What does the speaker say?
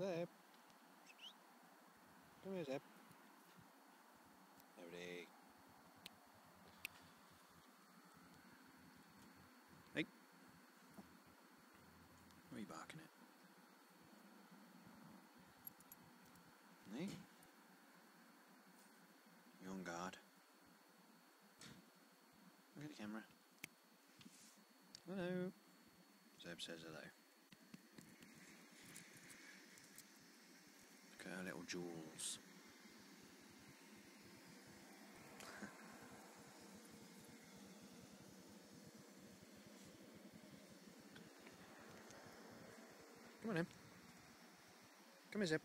Zeb. Come here, Zeb. Howdy. Hey. What are you barking at? Hey? You on guard? Look at the camera. Hello. Zeb says hello. Jewels. Come on in. Come here, Zeb.